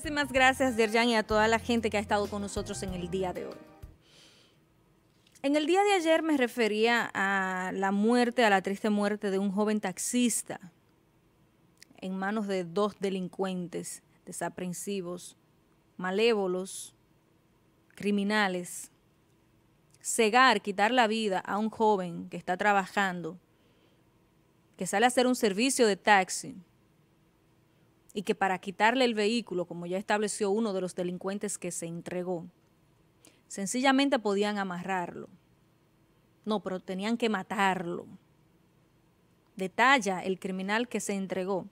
Muchísimas gracias, Yerjan, y a toda la gente que ha estado con nosotros en el día de hoy. En el día de ayer me refería a la muerte, a la triste muerte de un joven taxista en manos de dos delincuentes desaprensivos, malévolos, criminales. Cegar, quitar la vida a un joven que está trabajando, que sale a hacer un servicio de taxi y que para quitarle el vehículo, como ya estableció uno de los delincuentes que se entregó, sencillamente podían amarrarlo. No, pero tenían que matarlo. Detalla el criminal que se entregó,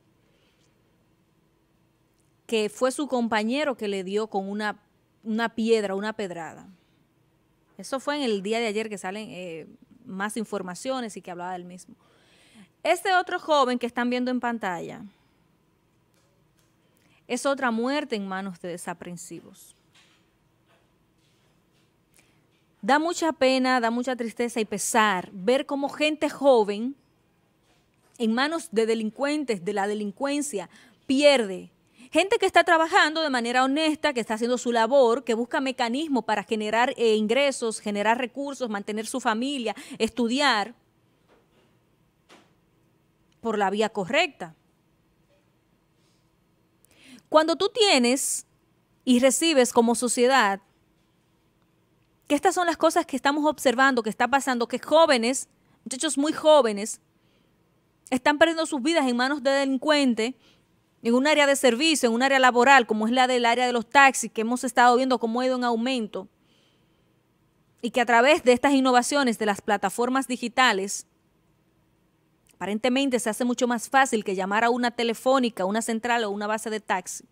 que fue su compañero que le dio con una, una piedra, una pedrada. Eso fue en el día de ayer que salen eh, más informaciones y que hablaba del mismo. Este otro joven que están viendo en pantalla, es otra muerte en manos de desaprensivos. Da mucha pena, da mucha tristeza y pesar ver cómo gente joven en manos de delincuentes, de la delincuencia, pierde. Gente que está trabajando de manera honesta, que está haciendo su labor, que busca mecanismos para generar eh, ingresos, generar recursos, mantener su familia, estudiar por la vía correcta. Cuando tú tienes y recibes como sociedad, que estas son las cosas que estamos observando, que está pasando, que jóvenes, muchachos muy jóvenes, están perdiendo sus vidas en manos de delincuentes, en un área de servicio, en un área laboral, como es la del área de los taxis, que hemos estado viendo cómo ha ido en aumento, y que a través de estas innovaciones de las plataformas digitales, Aparentemente se hace mucho más fácil que llamar a una telefónica, una central o una base de taxi.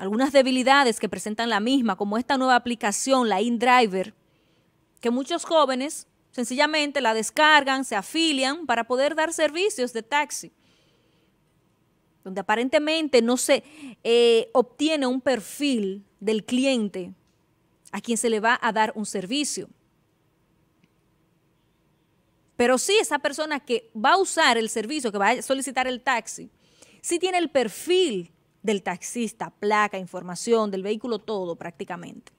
Algunas debilidades que presentan la misma, como esta nueva aplicación, la InDriver, que muchos jóvenes sencillamente la descargan, se afilian para poder dar servicios de taxi, donde aparentemente no se eh, obtiene un perfil del cliente a quien se le va a dar un servicio. Pero sí, esa persona que va a usar el servicio, que va a solicitar el taxi, sí tiene el perfil del taxista, placa, información, del vehículo, todo prácticamente.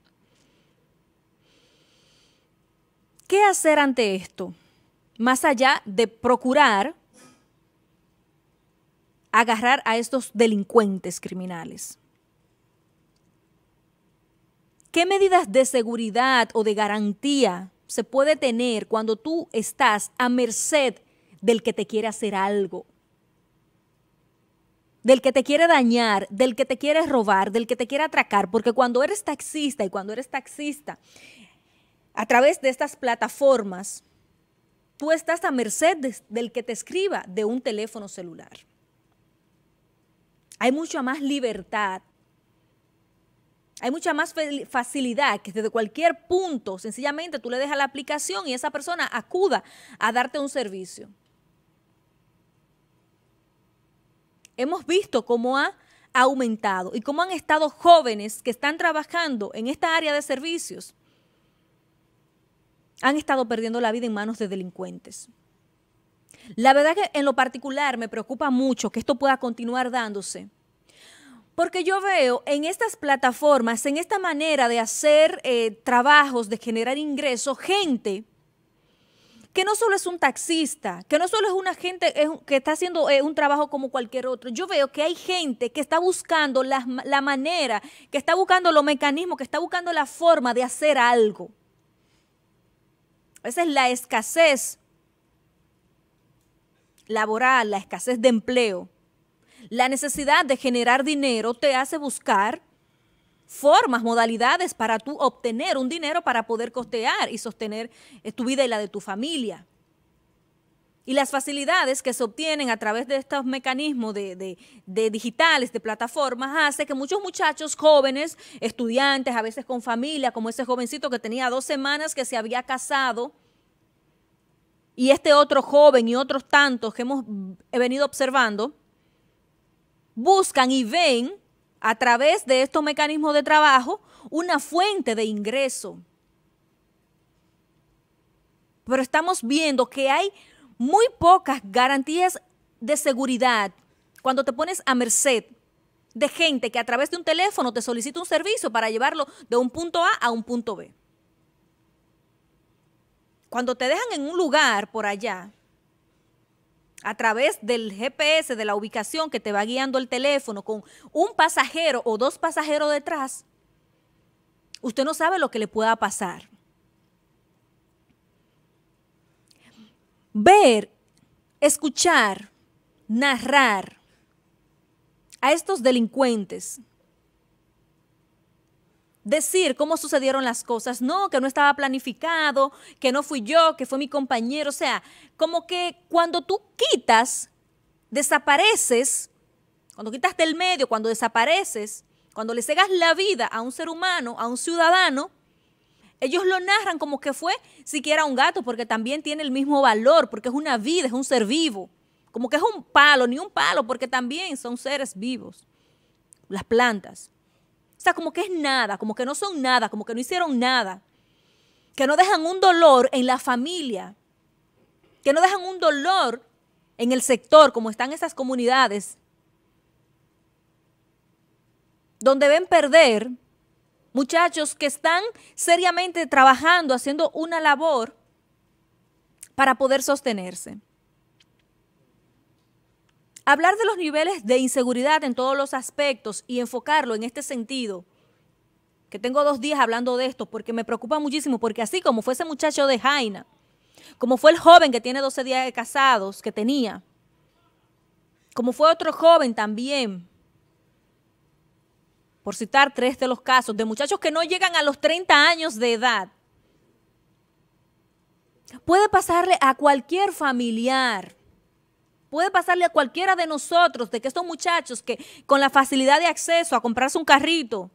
¿Qué hacer ante esto? Más allá de procurar agarrar a estos delincuentes criminales. ¿Qué medidas de seguridad o de garantía se puede tener cuando tú estás a merced del que te quiere hacer algo, del que te quiere dañar, del que te quiere robar, del que te quiere atracar, porque cuando eres taxista y cuando eres taxista, a través de estas plataformas, tú estás a merced del que te escriba de un teléfono celular. Hay mucha más libertad hay mucha más facilidad que desde cualquier punto, sencillamente tú le dejas la aplicación y esa persona acuda a darte un servicio. Hemos visto cómo ha aumentado y cómo han estado jóvenes que están trabajando en esta área de servicios. Han estado perdiendo la vida en manos de delincuentes. La verdad que en lo particular me preocupa mucho que esto pueda continuar dándose porque yo veo en estas plataformas, en esta manera de hacer eh, trabajos, de generar ingresos, gente que no solo es un taxista, que no solo es una gente que está haciendo eh, un trabajo como cualquier otro. Yo veo que hay gente que está buscando la, la manera, que está buscando los mecanismos, que está buscando la forma de hacer algo. Esa es la escasez laboral, la escasez de empleo la necesidad de generar dinero te hace buscar formas, modalidades para tú obtener un dinero para poder costear y sostener eh, tu vida y la de tu familia. Y las facilidades que se obtienen a través de estos mecanismos de, digitales, de plataformas, hace que muchos muchachos jóvenes, estudiantes, a veces con familia, como ese jovencito que tenía dos semanas que se había casado, y este otro joven y otros tantos que hemos venido observando, buscan y ven a través de estos mecanismos de trabajo una fuente de ingreso. Pero estamos viendo que hay muy pocas garantías de seguridad cuando te pones a merced de gente que a través de un teléfono te solicita un servicio para llevarlo de un punto A a un punto B. Cuando te dejan en un lugar por allá, a través del GPS, de la ubicación que te va guiando el teléfono con un pasajero o dos pasajeros detrás, usted no sabe lo que le pueda pasar. Ver, escuchar, narrar a estos delincuentes decir cómo sucedieron las cosas. No, que no estaba planificado, que no fui yo, que fue mi compañero. O sea, como que cuando tú quitas, desapareces, cuando quitas del medio, cuando desapareces, cuando le cegas la vida a un ser humano, a un ciudadano, ellos lo narran como que fue siquiera un gato, porque también tiene el mismo valor, porque es una vida, es un ser vivo. Como que es un palo, ni un palo, porque también son seres vivos. Las plantas. O sea, como que es nada, como que no son nada, como que no hicieron nada. Que no dejan un dolor en la familia. Que no dejan un dolor en el sector, como están esas comunidades. Donde ven perder muchachos que están seriamente trabajando, haciendo una labor para poder sostenerse. Hablar de los niveles de inseguridad en todos los aspectos y enfocarlo en este sentido, que tengo dos días hablando de esto porque me preocupa muchísimo, porque así como fue ese muchacho de Jaina, como fue el joven que tiene 12 días de casados, que tenía, como fue otro joven también, por citar tres de los casos, de muchachos que no llegan a los 30 años de edad, puede pasarle a cualquier familiar Puede pasarle a cualquiera de nosotros de que estos muchachos que con la facilidad de acceso a comprarse un carrito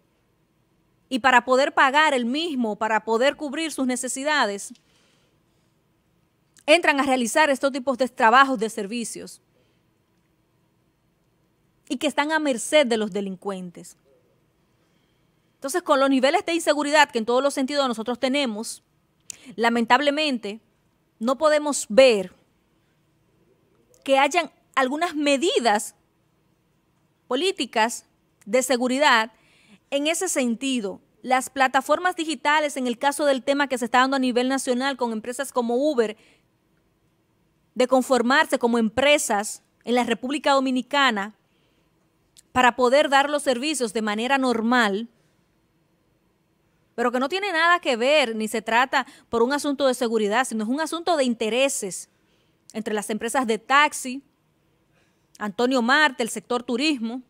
y para poder pagar el mismo, para poder cubrir sus necesidades, entran a realizar estos tipos de trabajos, de servicios y que están a merced de los delincuentes. Entonces, con los niveles de inseguridad que en todos los sentidos nosotros tenemos, lamentablemente no podemos ver que hayan algunas medidas políticas de seguridad en ese sentido. Las plataformas digitales, en el caso del tema que se está dando a nivel nacional con empresas como Uber, de conformarse como empresas en la República Dominicana para poder dar los servicios de manera normal, pero que no tiene nada que ver, ni se trata por un asunto de seguridad, sino es un asunto de intereses entre las empresas de taxi, Antonio Marte, el sector turismo.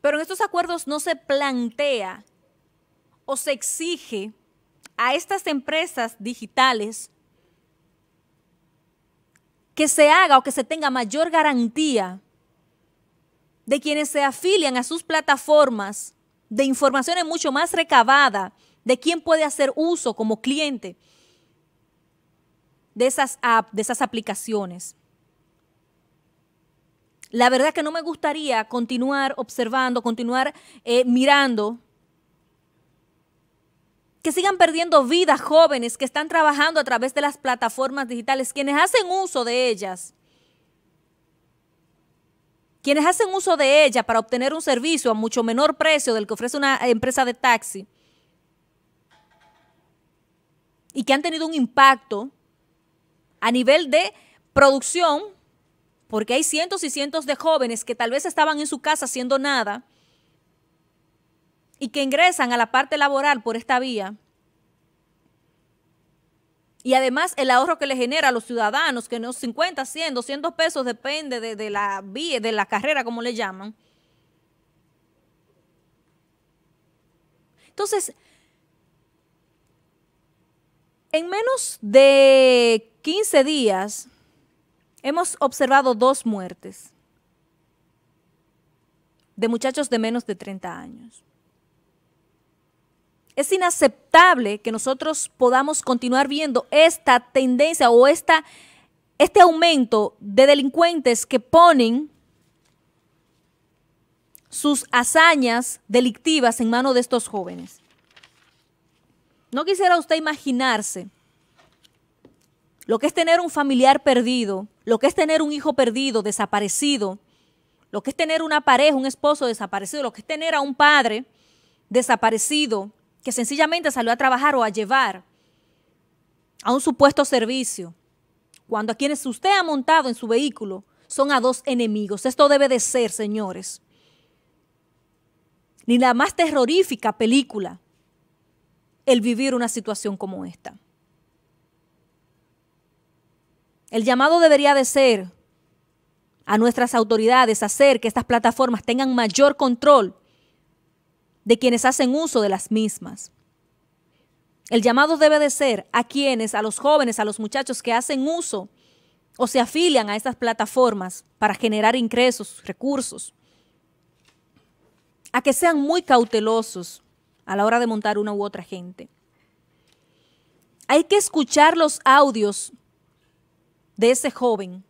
Pero en estos acuerdos no se plantea o se exige a estas empresas digitales que se haga o que se tenga mayor garantía de quienes se afilian a sus plataformas de informaciones mucho más recabada de quién puede hacer uso como cliente de esas de esas aplicaciones. La verdad que no me gustaría continuar observando, continuar eh, mirando que sigan perdiendo vidas jóvenes que están trabajando a través de las plataformas digitales, quienes hacen uso de ellas, quienes hacen uso de ella para obtener un servicio a mucho menor precio del que ofrece una empresa de taxi y que han tenido un impacto a nivel de producción, porque hay cientos y cientos de jóvenes que tal vez estaban en su casa haciendo nada y que ingresan a la parte laboral por esta vía. Y además el ahorro que le genera a los ciudadanos, que no 50, 100, 200 pesos, depende de, de la vía, de la carrera, como le llaman. Entonces, en menos de 15 días hemos observado dos muertes de muchachos de menos de 30 años. Es inaceptable que nosotros podamos continuar viendo esta tendencia o esta, este aumento de delincuentes que ponen sus hazañas delictivas en manos de estos jóvenes. No quisiera usted imaginarse lo que es tener un familiar perdido, lo que es tener un hijo perdido, desaparecido, lo que es tener una pareja, un esposo desaparecido, lo que es tener a un padre desaparecido que sencillamente salió a trabajar o a llevar a un supuesto servicio, cuando a quienes usted ha montado en su vehículo son a dos enemigos. Esto debe de ser, señores. Ni la más terrorífica película el vivir una situación como esta. El llamado debería de ser a nuestras autoridades hacer que estas plataformas tengan mayor control de quienes hacen uso de las mismas. El llamado debe de ser a quienes, a los jóvenes, a los muchachos que hacen uso o se afilian a estas plataformas para generar ingresos, recursos, a que sean muy cautelosos a la hora de montar una u otra gente. Hay que escuchar los audios de ese joven.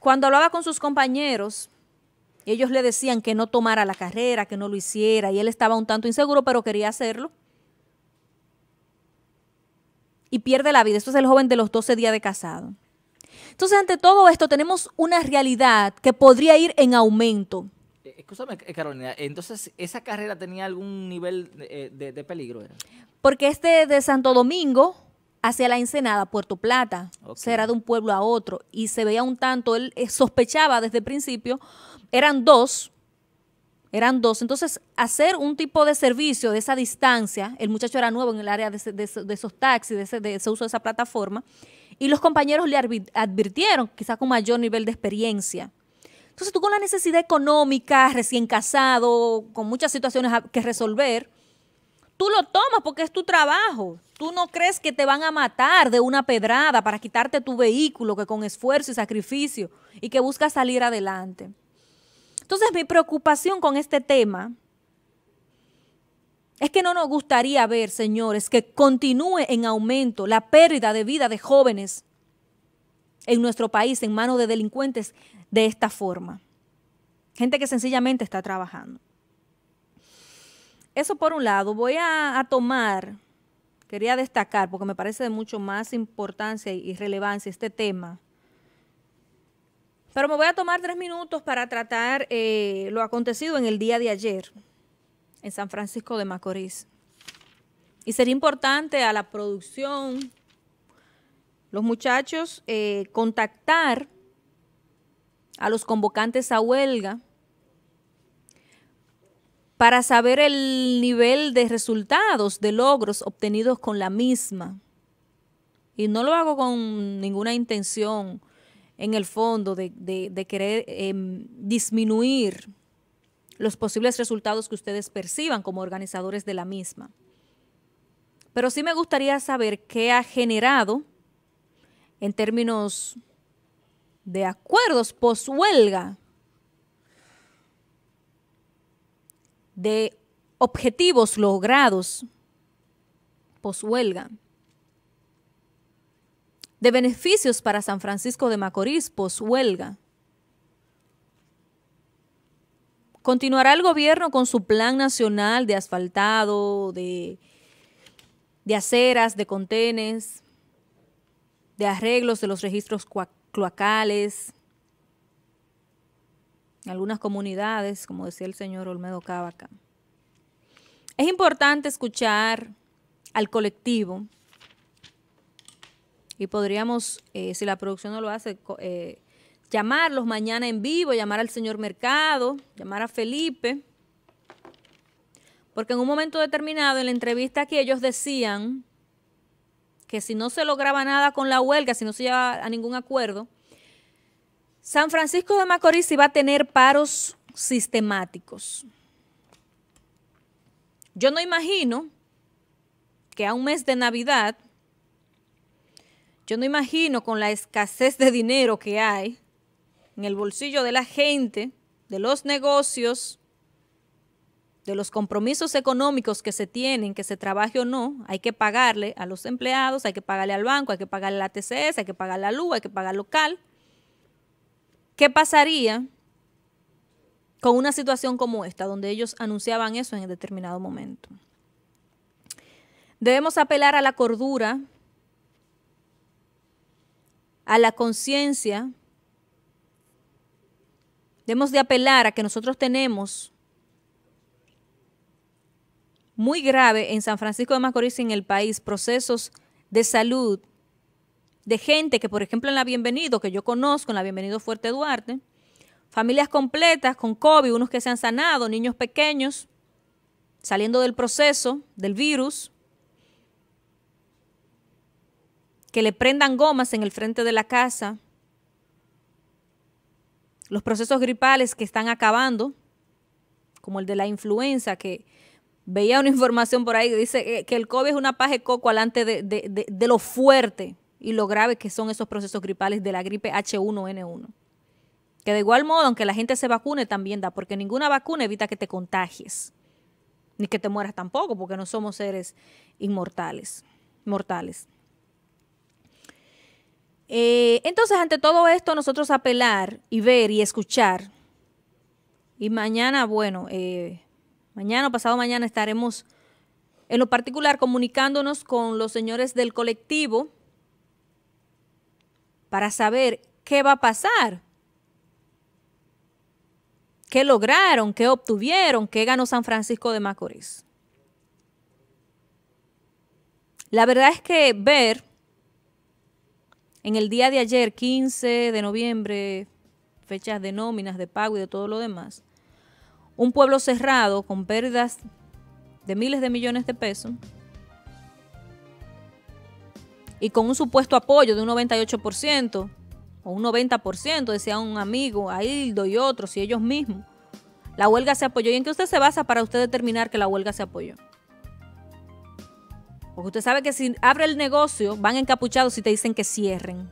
Cuando hablaba con sus compañeros, ellos le decían que no tomara la carrera, que no lo hiciera, y él estaba un tanto inseguro, pero quería hacerlo. Y pierde la vida. Esto es el joven de los 12 días de casado. Entonces, ante todo esto, tenemos una realidad que podría ir en aumento. Eh, escúchame, eh, Carolina, entonces, ¿esa carrera tenía algún nivel de, eh, peligro? Porque este de Santo Domingo hacia la Ensenada, Puerto Plata, será de un pueblo a otro, y se veía un tanto, él sospechaba desde el principio eran dos, eran dos. Entonces, hacer un tipo de servicio de esa distancia, el muchacho era nuevo en el área de, esos taxis, de ese, de ese, uso de esa plataforma, y los compañeros le advirtieron, quizás con mayor nivel de experiencia. Entonces, tú con la necesidad económica, recién casado, con muchas situaciones que resolver, tú lo tomas porque es tu trabajo. Tú no crees que te van a matar de una pedrada para quitarte tu vehículo que con esfuerzo y sacrificio y que buscas salir adelante. Entonces mi preocupación con este tema es que no nos gustaría ver, señores, que continúe en aumento la pérdida de vida de jóvenes en nuestro país en manos de delincuentes de esta forma. Gente que sencillamente está trabajando. Eso por un lado. Voy a, tomar, quería destacar, porque me parece de mucho más importancia y relevancia este tema, pero me voy a tomar tres minutos para tratar eh, lo acontecido en el día de ayer en San Francisco de Macorís. Y sería importante a la producción, los muchachos, eh, contactar a los convocantes a huelga para saber el nivel de resultados, de logros obtenidos con la misma. Y no lo hago con ninguna intención en el fondo de, querer em, disminuir los posibles resultados que ustedes perciban como organizadores de la misma. Pero sí me gustaría saber qué ha generado en términos de acuerdos post-huelga, de objetivos logrados post-huelga de beneficios para San Francisco de Macorís post-huelga. Continuará el gobierno con su plan nacional de asfaltado, de, de aceras, de contenes, de arreglos de los registros cloacales, algunas comunidades, como decía el señor Olmedo Cavaca. Es importante escuchar al colectivo y podríamos, eh, si la producción no lo hace, eh, llamarlos mañana en vivo, llamar al señor Mercado, llamar a Felipe, porque en un momento determinado en la entrevista que ellos decían que si no se lograba nada con la huelga, si no se llevaba a ningún acuerdo, San Francisco de Macorís iba a tener paros sistemáticos. Yo no imagino que a un mes de Navidad yo no imagino con la escasez de dinero que hay en el bolsillo de la gente, de los negocios, de los compromisos económicos que se tienen, que se trabaje o no, hay que pagarle a los empleados, hay que pagarle al banco, hay que pagarle a la TCS, hay que pagar la luz, hay que pagar local. ¿Qué pasaría con una situación como esta, donde ellos anunciaban eso en determinado momento? Debemos apelar a la cordura a la conciencia debemos de apelar a que nosotros tenemos muy grave en San Francisco de Macorís y en el país procesos de salud de gente que, por ejemplo, en la Bienvenido, que yo conozco, en la Bienvenido Fuerte Duarte, familias completas con COVID, unos que se han sanado, niños pequeños, saliendo del proceso del virus, que le prendan gomas en el frente de la casa, los procesos gripales que están acabando, como el de la influenza, que veía una información por ahí que dice que el COVID es una paja de coco alante de, de, de, lo fuerte y lo grave que son esos procesos gripales de la gripe H1N1. Que de igual modo, aunque la gente se vacune, también da, porque ninguna vacuna evita que te contagies, ni que te mueras tampoco, porque no somos seres inmortales, mortales. Eh, entonces, ante todo esto, nosotros apelar y ver y escuchar. Y mañana, bueno, eh, mañana o pasado mañana estaremos en lo particular comunicándonos con los señores del colectivo para saber qué va a pasar. ¿Qué lograron? ¿Qué obtuvieron? ¿Qué ganó San Francisco de Macorís? La verdad es que ver en el día de ayer, 15 de noviembre, fechas de nóminas, de pago y de todo lo demás, un pueblo cerrado con pérdidas de miles de millones de pesos y con un supuesto apoyo de un 98% o un 90%, decía un amigo, a Hildo y otros y ellos mismos. La huelga se apoyó. ¿Y en qué usted se basa para usted determinar que la huelga se apoyó? Porque usted sabe que si abre el negocio, van encapuchados y te dicen que cierren.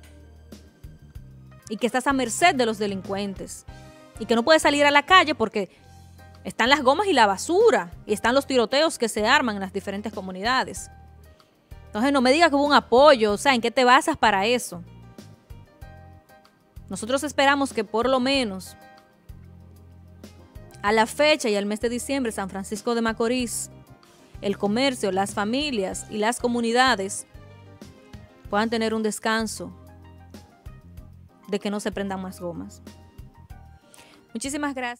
Y que estás a merced de los delincuentes. Y que no puedes salir a la calle porque están las gomas y la basura. Y están los tiroteos que se arman en las diferentes comunidades. Entonces no me digas que hubo un apoyo. O sea, ¿en qué te basas para eso? Nosotros esperamos que por lo menos a la fecha y al mes de diciembre San Francisco de Macorís el comercio, las familias y las comunidades puedan tener un descanso de que no se prendan más gomas. Muchísimas gracias.